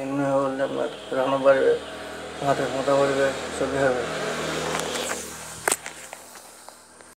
এমনি হলে আপনার রান্না বাড়বে হাতের মোটা বাড়বে সবই হবে।